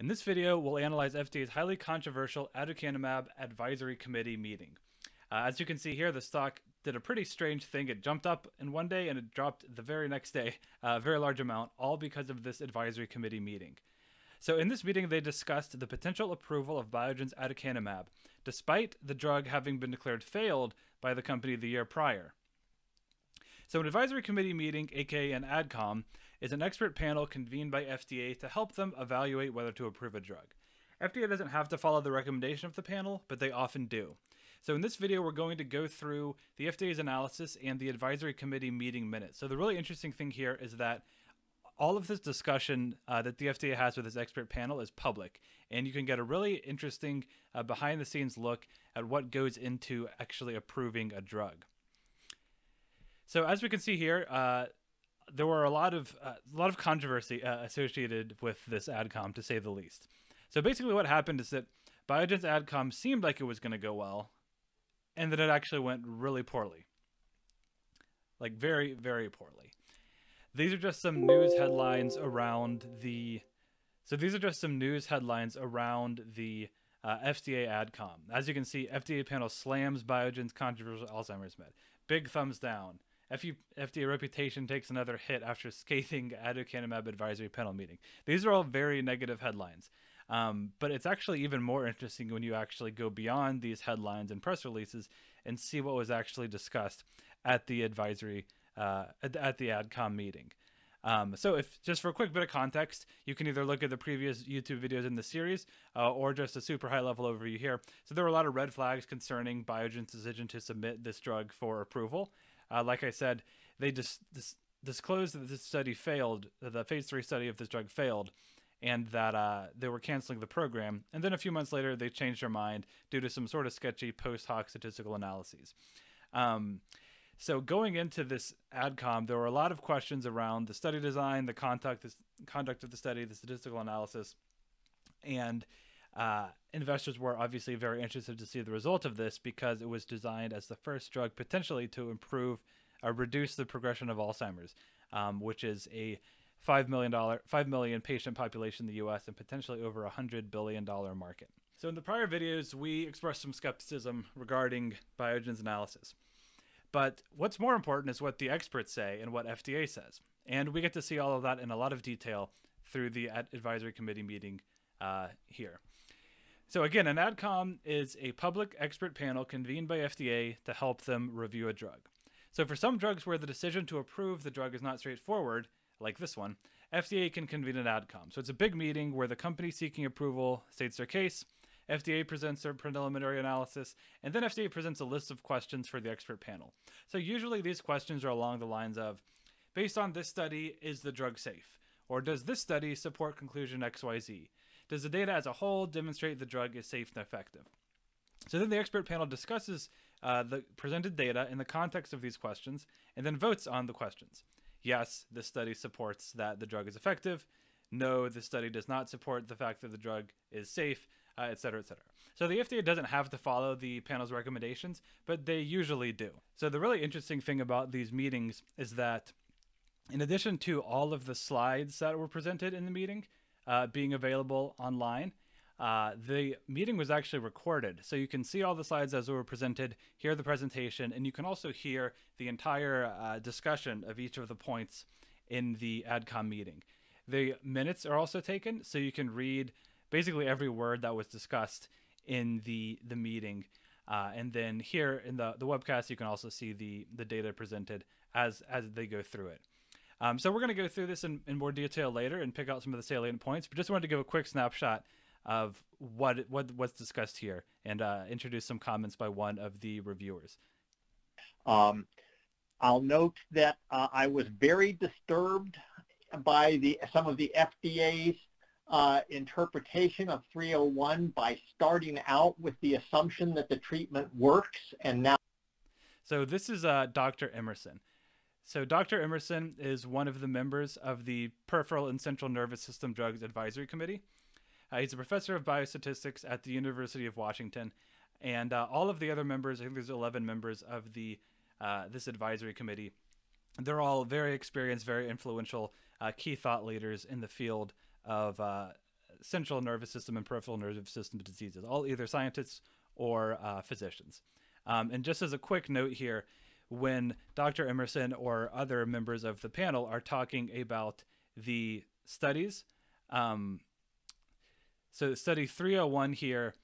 In this video, we'll analyze FDA's highly controversial aducanumab advisory committee meeting. Uh, as you can see here, the stock did a pretty strange thing. It jumped up in one day and it dropped the very next day, a very large amount, all because of this advisory committee meeting. So in this meeting, they discussed the potential approval of Biogen's aducanumab, despite the drug having been declared failed by the company the year prior. So an advisory committee meeting, aka an ADCOM, is an expert panel convened by FDA to help them evaluate whether to approve a drug. FDA doesn't have to follow the recommendation of the panel, but they often do. So in this video, we're going to go through the FDA's analysis and the advisory committee meeting minutes. So the really interesting thing here is that all of this discussion uh, that the FDA has with this expert panel is public, and you can get a really interesting uh, behind the scenes look at what goes into actually approving a drug. So as we can see here, uh, there were a lot of uh, a lot of controversy uh, associated with this adcom, to say the least. So basically, what happened is that Biogen's adcom seemed like it was going to go well, and then it actually went really poorly, like very very poorly. These are just some news headlines around the. So these are just some news headlines around the uh, FDA AdCom. As you can see, FDA panel slams Biogen's controversial Alzheimer's med. Big thumbs down. FDA reputation takes another hit after scathing aducanumab advisory panel meeting. These are all very negative headlines. Um, but it's actually even more interesting when you actually go beyond these headlines and press releases and see what was actually discussed at the advisory uh, at, at, the AdCom meeting. Um, so, if just for a quick bit of context, you can either look at the previous YouTube videos in the series uh, or just a super high level overview here. So, there were a lot of red flags concerning Biogen's decision to submit this drug for approval. Uh, like I said, they just dis- disclosed that this study failed, that the phase three study of this drug failed, and that uh, they were canceling the program. And then a few months later, they changed their mind due to some sort of sketchy post hoc statistical analyses. Um, so going into this adcom, there were a lot of questions around the study design, the conduct, the conduct of the study, the statistical analysis, and uh, investors were obviously very interested to see the result of this because it was designed as the first drug potentially to improve or reduce the progression of Alzheimer's, um, which is a five million dollar, five million patient population in the U.S. and potentially over a hundred billion dollar market. So in the prior videos, we expressed some skepticism regarding Biogen's analysis. But what's more important is what the experts say and what FDA says. And we get to see all of that in a lot of detail through the advisory committee meeting uh, here. So again, an AdCom is a public expert panel convened by FDA to help them review a drug. So for some drugs where the decision to approve the drug is not straightforward, like this one, FDA can convene an AdCom. So it's a big meeting where the company seeking approval states their case, FDA presents their preliminary analysis, and then FDA presents a list of questions for the expert panel. So usually these questions are along the lines of, based on this study, is the drug safe? Or does this study support conclusion XYZ? Does the data as a whole demonstrate the drug is safe and effective? So then the expert panel discusses uh, the presented data in the context of these questions and then votes on the questions. Yes, this study supports that the drug is effective. No, this study does not support the fact that the drug is safe uh, et cetera, et cetera. So the FDA doesn't have to follow the panel's recommendations, but they usually do. So the really interesting thing about these meetings is that in addition to all of the slides that were presented in the meeting uh, being available online, uh, the meeting was actually recorded. So you can see all the slides as they were presented, hear the presentation, and you can also hear the entire uh, discussion of each of the points in the AdCom meeting. The minutes are also taken, so you can read basically every word that was discussed in the the meeting. Uh, and then here in the, the webcast, you can also see the, the data presented as, as they go through it. Um, so we're going to go through this in, in more detail later and pick out some of the salient points, but just wanted to give a quick snapshot of what, what what's discussed here and uh, introduce some comments by one of the reviewers. Um, I'll note that uh, I was very disturbed by the some of the FDA's uh, interpretation of 301 by starting out with the assumption that the treatment works and now. So this is uh, Dr. Emerson. So Dr. Emerson is one of the members of the Peripheral and Central Nervous System Drugs Advisory Committee. Uh, he's a professor of biostatistics at the University of Washington, and uh, all of the other members, I think there's 11 members of the uh, this advisory committee. They're all very experienced, very influential, uh, key thought leaders in the field of uh, central nervous system and peripheral nervous system diseases, all either scientists or uh, physicians. Um, and just as a quick note here, when Dr. Emerson or other members of the panel are talking about the studies, um, so study 301 here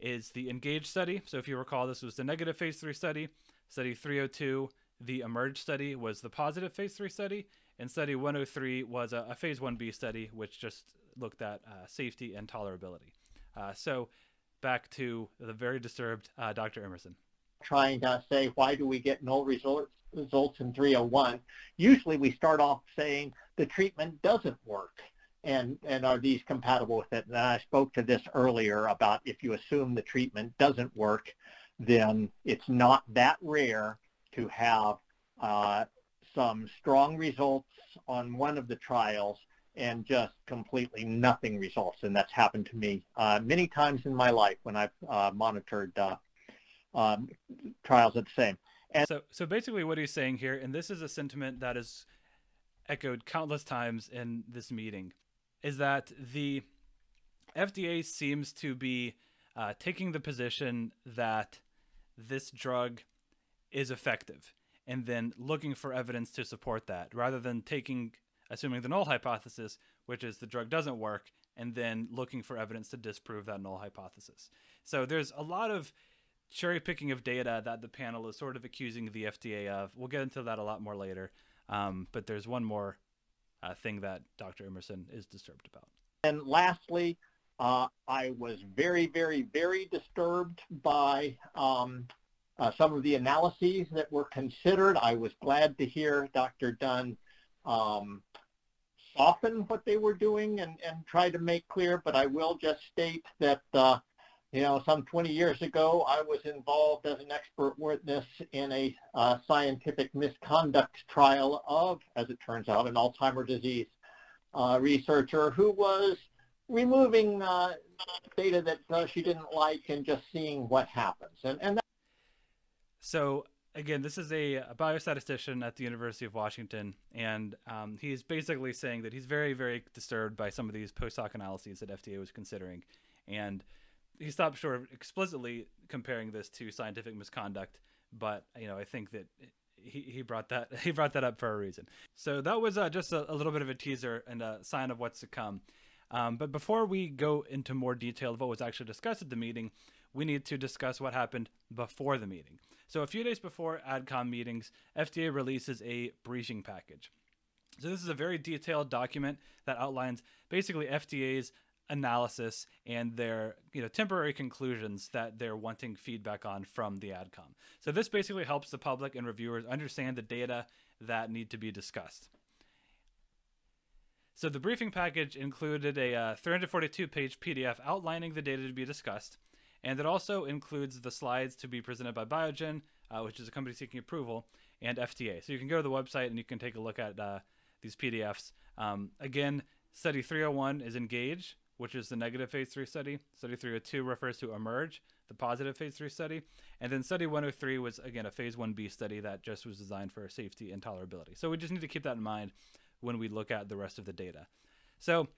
is the ENGAGE study. So if you recall, this was the negative phase three study. Study 302, the EMERGE study, was the positive phase three study. And study 103 was a, a phase 1b study, which just looked at uh, safety and tolerability. Uh, so back to the very disturbed uh, Dr. Emerson. Trying to say, why do we get no results, results in 301? Usually we start off saying the treatment doesn't work and, and are these compatible with it? And I spoke to this earlier about if you assume the treatment doesn't work, then it's not that rare to have uh, some strong results on one of the trials and just completely nothing results. And that's happened to me uh, many times in my life when I've uh, monitored uh, um, trials at the same. And so, so basically what he's saying here, and this is a sentiment that is echoed countless times in this meeting, is that the FDA seems to be uh, taking the position that this drug is effective and then looking for evidence to support that rather than taking assuming the null hypothesis which is the drug doesn't work and then looking for evidence to disprove that null hypothesis so there's a lot of cherry picking of data that the panel is sort of accusing the fda of we'll get into that a lot more later um, but there's one more uh, thing that dr emerson is disturbed about and lastly uh, I was very, very, very disturbed by um, uh, some of the analyses that were considered. I was glad to hear Dr. Dunn um, soften what they were doing and, and try to make clear, but I will just state that, uh, you know, some 20 years ago, I was involved as an expert witness in a uh, scientific misconduct trial of, as it turns out, an Alzheimer's disease uh, researcher who was removing uh, data that uh, she didn't like and just seeing what happens. And, and that- so again, this is a, a, biostatistician at the University of Washington, and um, he's basically saying that he's very, very disturbed by some of these post hoc analyses that FDA was considering, and he stopped short of explicitly comparing this to scientific misconduct. But you know, I think that he, he brought that he brought that up for a reason. So that was uh, just a, a little bit of a teaser and a sign of what's to come. Um, but before we go into more detail of what was actually discussed at the meeting, we need to discuss what happened before the meeting. So, a few days before ADCOM meetings, FDA releases a briefing package. So, this is a very detailed document that outlines basically FDA's analysis and their you know temporary conclusions that they're wanting feedback on from the ADCOM. So, this basically helps the public and reviewers understand the data that need to be discussed. So the briefing package included a uh, 342 page PDF outlining the data to be discussed, and it also includes the slides to be presented by Biogen, uh, which is a company seeking approval, and FDA. So you can go to the website and you can take a look at uh, these PDFs. Um, again, study 301 is Engage, which is the negative phase 3 study. Study 302 refers to Emerge, the positive phase 3 study. And then study 103 was, again, a phase 1b study that just was designed for safety and tolerability. So we just need to keep that in mind when we look at the rest of the data. So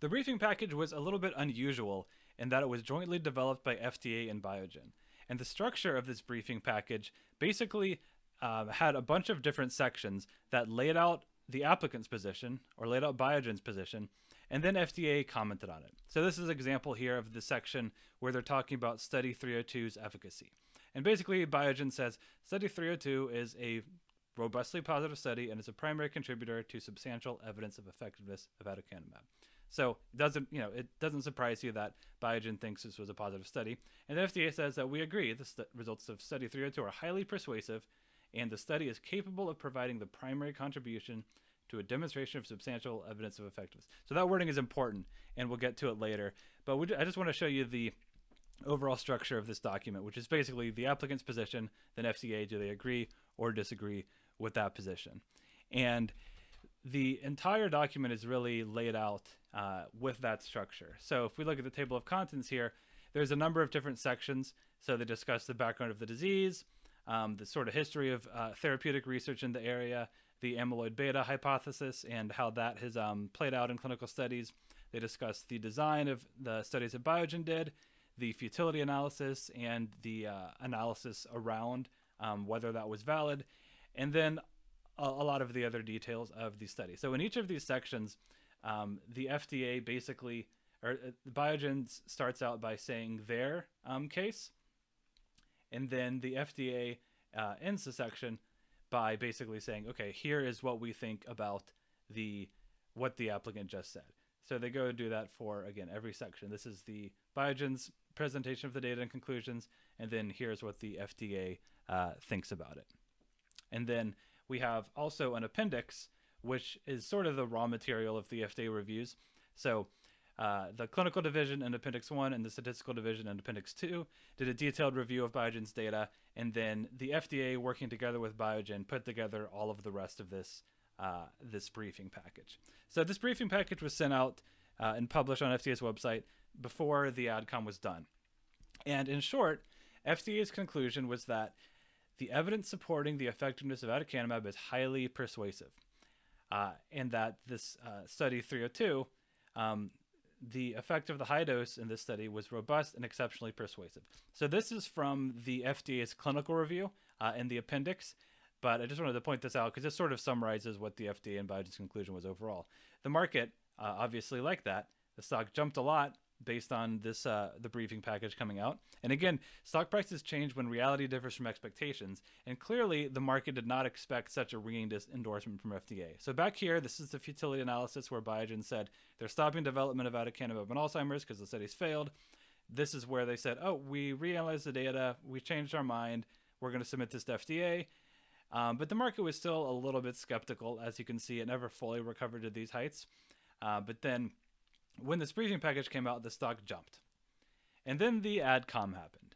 the briefing package was a little bit unusual in that it was jointly developed by FDA and Biogen. And the structure of this briefing package basically uh, had a bunch of different sections that laid out the applicant's position or laid out Biogen's position, and then FDA commented on it. So this is an example here of the section where they're talking about Study 302's efficacy. And basically, Biogen says Study 302 is a robustly positive study and is a primary contributor to substantial evidence of effectiveness of aducanumab. So it doesn't, you know, it doesn't surprise you that Biogen thinks this was a positive study. And the FDA says that we agree the st- results of study 302 are highly persuasive and the study is capable of providing the primary contribution to a demonstration of substantial evidence of effectiveness. So that wording is important and we'll get to it later. But we, I just want to show you the overall structure of this document, which is basically the applicant's position, then FDA, do they agree or disagree with that position. And the entire document is really laid out uh, with that structure. So if we look at the table of contents here, there's a number of different sections. So they discuss the background of the disease, um, the sort of history of uh, therapeutic research in the area, the amyloid beta hypothesis, and how that has um, played out in clinical studies. They discussed the design of the studies that Biogen did, the futility analysis, and the uh, analysis around um, whether that was valid, and then a, a, lot of the other details of the study. So in each of these sections, um, the FDA basically, or uh, Biogen starts out by saying their um, case, and then the FDA uh, ends the section by basically saying, okay, here is what we think about the what the applicant just said. So they go and do that for again every section. This is the Biogen's presentation of the data and conclusions, and then here's what the FDA uh, thinks about it. And then we have also an appendix, which is sort of the raw material of the FDA reviews. So uh, the clinical division in Appendix 1 and the statistical division in Appendix 2 did a detailed review of Biogen's data, and then the FDA, working together with Biogen, put together all of the rest of this uh, this briefing package. So this briefing package was sent out uh, and published on FDA's website before the AdCom was done. And in short, FDA's conclusion was that the evidence supporting the effectiveness of aducanumab is highly persuasive, uh, and that this uh, study 302, um, the effect of the high dose in this study was robust and exceptionally persuasive. So this is from the FDA's clinical review uh, in the appendix, but I just wanted to point this out because this sort of summarizes what the FDA and Biogen's conclusion was overall. The market uh, obviously liked that. The stock jumped a lot based on this uh, the briefing package coming out. And again, stock prices change when reality differs from expectations. And clearly, the market did not expect such a ringing endorsement from FDA. So back here, this is the futility analysis where Biogen said they're stopping development of aducanumab in Alzheimer's because the studies failed. This is where they said, "Oh, we reanalyzed the data, we changed our mind, we're going to submit this to FDA." Um, but the market was still a little bit skeptical. As you can see, it never fully recovered to these heights. Uh, but then when this briefing package came out, the stock jumped. And then the AdCom happened.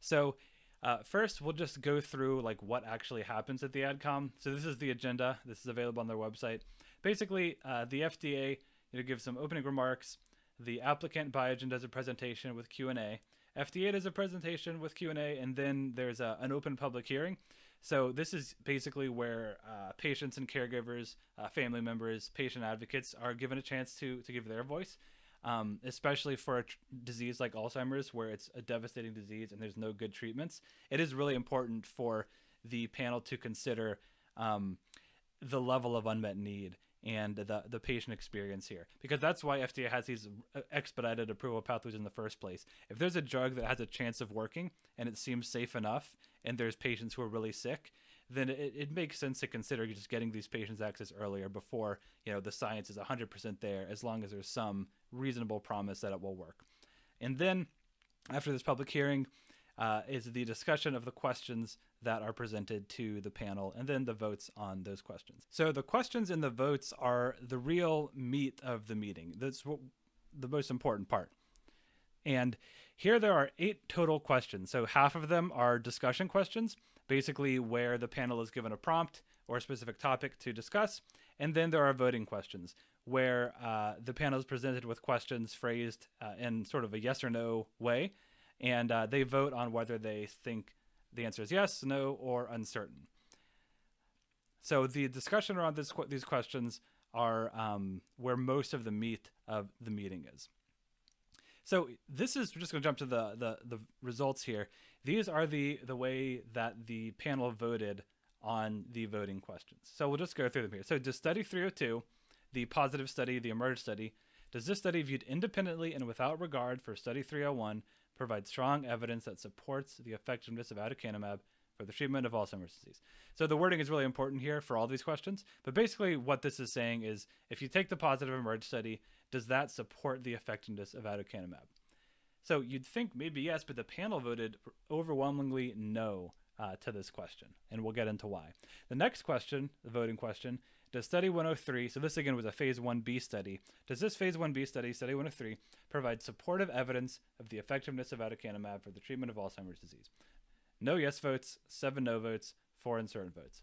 So uh, first, we'll just go through like what actually happens at the AdCom. So this is the agenda. This is available on their website. Basically, uh, the FDA you know, gives some opening remarks. The applicant Biogen does a presentation with Q&A. FDA does a presentation with Q&A, and then there's a, an open public hearing. So this is basically where uh, patients and caregivers, uh, family members, patient advocates are given a chance to to give their voice, um, especially for a tr- disease like Alzheimer's, where it's a devastating disease and there's no good treatments. It is really important for the panel to consider um, the level of unmet need and the the patient experience here because that's why FDA has these uh, expedited approval pathways in the first place. If there's a drug that has a chance of working and it seems safe enough and there's patients who are really sick, then it, it makes sense to consider just getting these patients access earlier before you know the science is 100% there as long as there's some reasonable promise that it will work. And then after this public hearing uh, is the discussion of the questions that are presented to the panel and then the votes on those questions. So the questions and the votes are the real meat of the meeting. That's what, the most important part. And here there are eight total questions. So half of them are discussion questions, basically where the panel is given a prompt or a specific topic to discuss. And then there are voting questions, where uh, the panel is presented with questions phrased uh, in sort of a yes or no way. And uh, they vote on whether they think the answer is yes, no, or uncertain. So the discussion around this, these questions are um, where most of the meat of the meeting is. So this is we're just going to jump to the, the the results here. These are the the way that the panel voted on the voting questions. So we'll just go through them here. So does study 302, the positive study, the emerge study, does this study viewed independently and without regard for study 301 provide strong evidence that supports the effectiveness of aducanumab for the treatment of Alzheimer's disease. So the wording is really important here for all these questions. But basically, what this is saying is if you take the positive emerge study, does that support the effectiveness of aducanumab? So you'd think maybe yes, but the panel voted overwhelmingly no uh, to this question, and we'll get into why. The next question, the voting question, does study 103, so this again was a phase 1b study, does this phase 1b study, study 103, provide supportive evidence of the effectiveness of aducanumab for the treatment of Alzheimer's disease? No yes votes, seven no votes, four uncertain votes.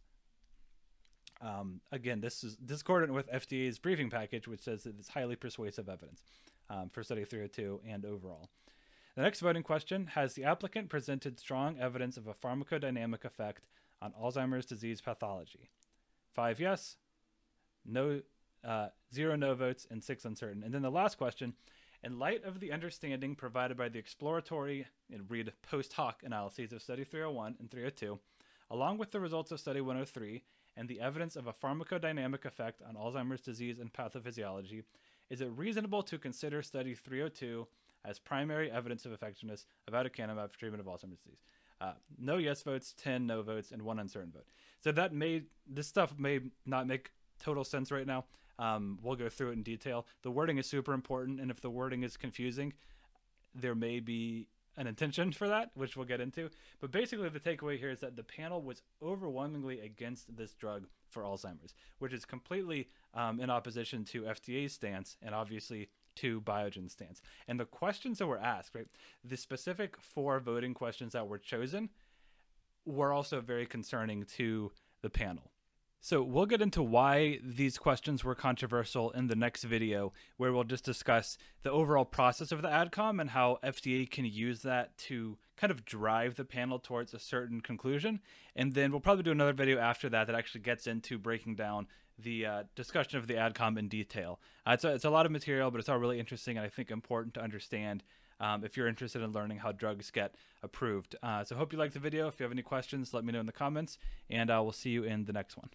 Um, again, this is discordant with FDA's briefing package, which says that it's highly persuasive evidence um, for Study 302 and overall. The next voting question Has the applicant presented strong evidence of a pharmacodynamic effect on Alzheimer's disease pathology? Five yes, no, uh, zero no votes, and six uncertain. And then the last question in light of the understanding provided by the exploratory and read post hoc analyses of Study 301 and 302, along with the results of Study 103 and the evidence of a pharmacodynamic effect on Alzheimer's disease and pathophysiology, is it reasonable to consider Study 302 as primary evidence of effectiveness of aducanumab for treatment of Alzheimer's disease? Uh, no yes votes, 10 no votes, and one uncertain vote. So that may, this stuff may not make total sense right now. Um, we'll go through it in detail. The wording is super important, and if the wording is confusing, there may be an intention for that, which we'll get into. But basically, the takeaway here is that the panel was overwhelmingly against this drug for Alzheimer's, which is completely um, in opposition to FDA's stance and obviously to Biogen's stance. And the questions that were asked, right, the specific four voting questions that were chosen were also very concerning to the panel. So we'll get into why these questions were controversial in the next video, where we'll just discuss the overall process of the AdCom and how FDA can use that to kind of drive the panel towards a certain conclusion. And then we'll probably do another video after that that actually gets into breaking down the uh, discussion of the AdCom in detail. Uh, it's, a, it's a lot of material, but it's all really interesting and I think important to understand um, if you're interested in learning how drugs get approved. Uh, so hope you liked the video. If you have any questions, let me know in the comments, and uh, we'll see you in the next one.